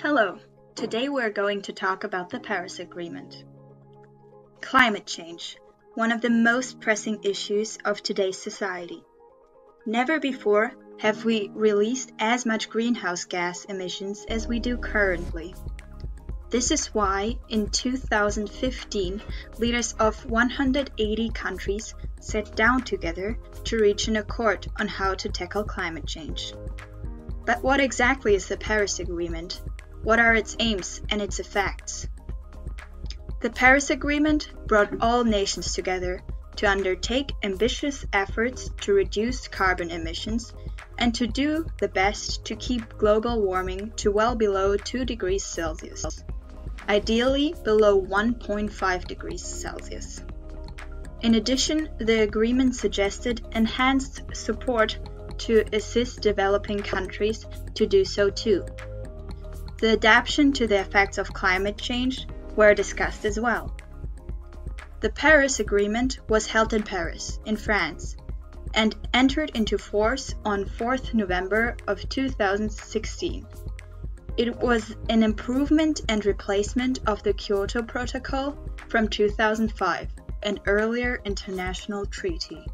Hello, today we're going to talk about the Paris Agreement. Climate change, one of the most pressing issues of today's society. Never before have we released as much greenhouse gas emissions as we do currently. This is why, in 2015, leaders of 180 countries sat down together to reach an accord on how to tackle climate change. But what exactly is the Paris Agreement? What are its aims and its effects? The Paris Agreement brought all nations together to undertake ambitious efforts to reduce carbon emissions and to do the best to keep global warming to well below 2 degrees Celsius ideally below 1.5 degrees Celsius. In addition, the agreement suggested enhanced support to assist developing countries to do so too. The adaptation to the effects of climate change were discussed as well. The Paris Agreement was held in Paris, in France, and entered into force on 4th November of 2016. It was an improvement and replacement of the Kyoto Protocol from 2005, an earlier international treaty.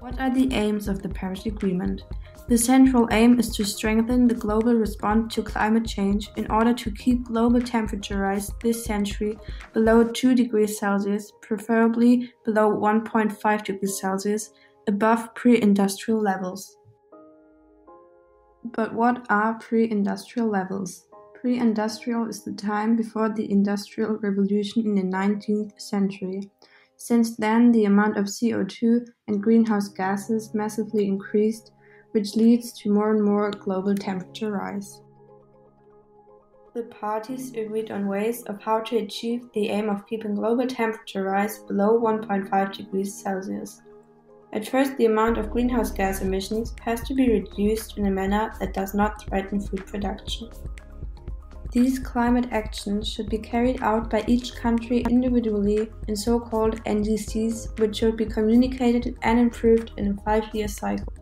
What are the aims of the Paris Agreement? The central aim is to strengthen the global response to climate change in order to keep global temperature rise this century below 2 degrees Celsius, preferably below 1.5 degrees Celsius, above pre industrial levels. But what are pre-industrial levels? Pre-industrial is the time before the Industrial Revolution in the 19th century. Since then, the amount of CO2 and greenhouse gases massively increased, which leads to more and more global temperature rise. The parties agreed on ways of how to achieve the aim of keeping global temperature rise below 1.5 degrees Celsius. At first, the amount of greenhouse gas emissions has to be reduced in a manner that does not threaten food production. These climate actions should be carried out by each country individually in so called NDCs, which should be communicated and improved in a five year cycle.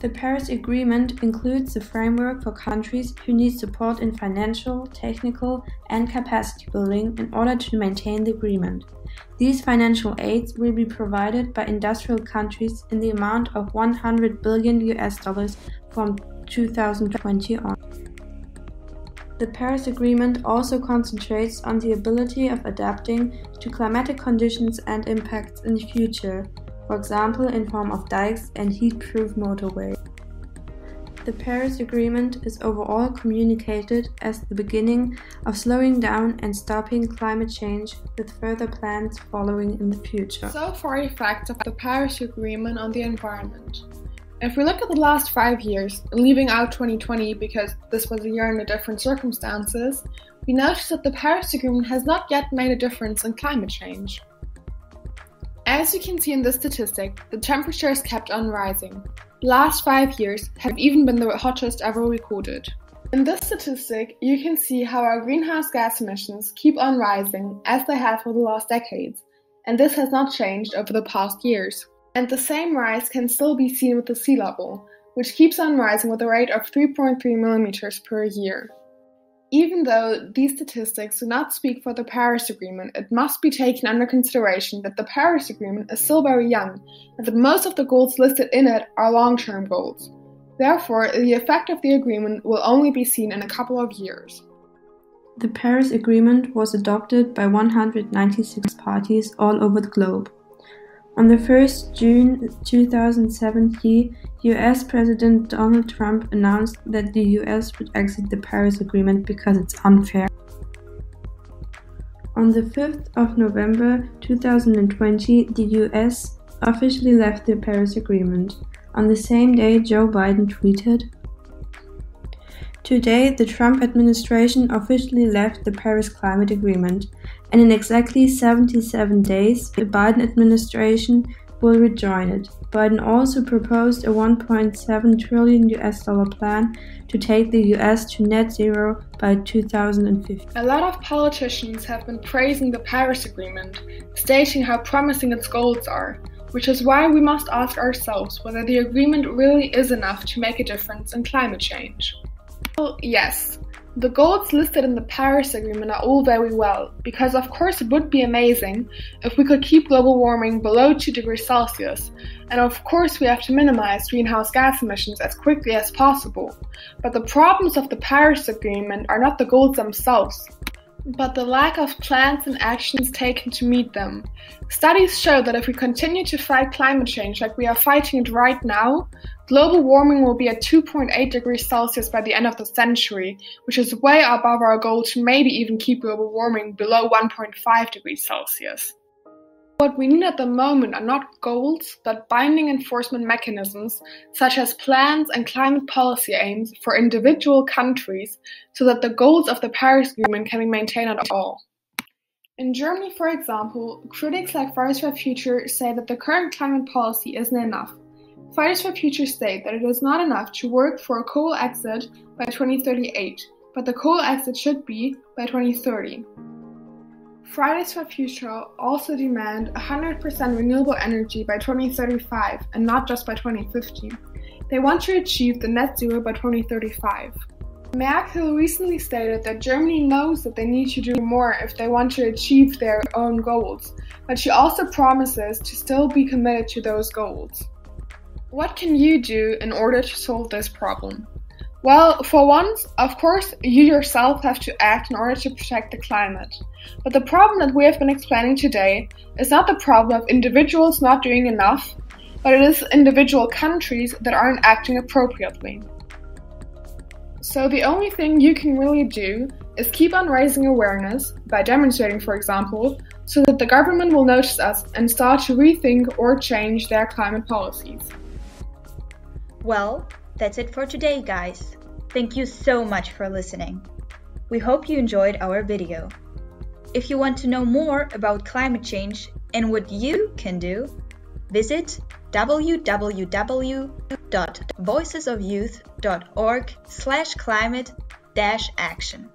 The Paris Agreement includes the framework for countries who need support in financial, technical, and capacity building in order to maintain the agreement. These financial aids will be provided by industrial countries in the amount of 100 billion US dollars from 2020 on. The Paris Agreement also concentrates on the ability of adapting to climatic conditions and impacts in the future, for example in form of dikes and heat-proof motorways. The Paris Agreement is overall communicated as the beginning of slowing down and stopping climate change with further plans following in the future. So far effects of the Paris Agreement on the environment. If we look at the last five years, leaving out 2020 because this was a year under different circumstances, we notice that the Paris Agreement has not yet made a difference in climate change. As you can see in this statistic, the temperature has kept on rising. The last five years have even been the hottest ever recorded. In this statistic, you can see how our greenhouse gas emissions keep on rising as they have for the last decades, and this has not changed over the past years. And the same rise can still be seen with the sea level, which keeps on rising with a rate of 3.3 millimeters per year. Even though these statistics do not speak for the Paris Agreement, it must be taken under consideration that the Paris Agreement is still very young and that most of the goals listed in it are long term goals. Therefore, the effect of the agreement will only be seen in a couple of years. The Paris Agreement was adopted by 196 parties all over the globe. On the 1st June 2017, US President Donald Trump announced that the US would exit the Paris Agreement because it's unfair. On the 5th of November 2020, the US officially left the Paris Agreement. On the same day, Joe Biden tweeted, Today, the Trump administration officially left the Paris Climate Agreement, and in exactly 77 days, the Biden administration will rejoin it. Biden also proposed a 1.7 trillion US dollar plan to take the US to net zero by 2050. A lot of politicians have been praising the Paris Agreement, stating how promising its goals are. which is why we must ask ourselves whether the agreement really is enough to make a difference in climate change. Well, yes, the goals listed in the Paris Agreement are all very well, because of course it would be amazing if we could keep global warming below 2 degrees Celsius, and of course we have to minimize greenhouse gas emissions as quickly as possible. But the problems of the Paris Agreement are not the goals themselves, but the lack of plans and actions taken to meet them. Studies show that if we continue to fight climate change like we are fighting it right now, global warming will be at 2.8 degrees Celsius by the end of the century, which is way above our goal to maybe even keep global warming below 1.5 degrees Celsius. What we need at the moment are not goals, but binding enforcement mechanisms, such as plans and climate policy aims for individual countries, so that the goals of the Paris Agreement can be maintained at all. In Germany, for example, critics like Fridays for Future say that the current climate policy isn't enough. Fridays for Future state that it is not enough to work for a coal exit by 2038, but the coal exit should be by 2030. Fridays for Future also demand 100% renewable energy by 2035 and not just by 2050. They want to achieve the net zero by 2035. Merkel recently stated that Germany knows that they need to do more if they want to achieve their own goals, but she also promises to still be committed to those goals. What can you do in order to solve this problem? Well, for once, of course, you yourself have to act in order to protect the climate. But the problem that we have been explaining today is not the problem of individuals not doing enough, but it is individual countries that aren't acting appropriately. So the only thing you can really do is keep on raising awareness, by demonstrating, for example, so that the government will notice us and start to rethink or change their climate policies. Well, that's it for today, guys. Thank you so much for listening. We hope you enjoyed our video. If you want to know more about climate change and what you can do, visit www.voicesofyouth.org slash climate action.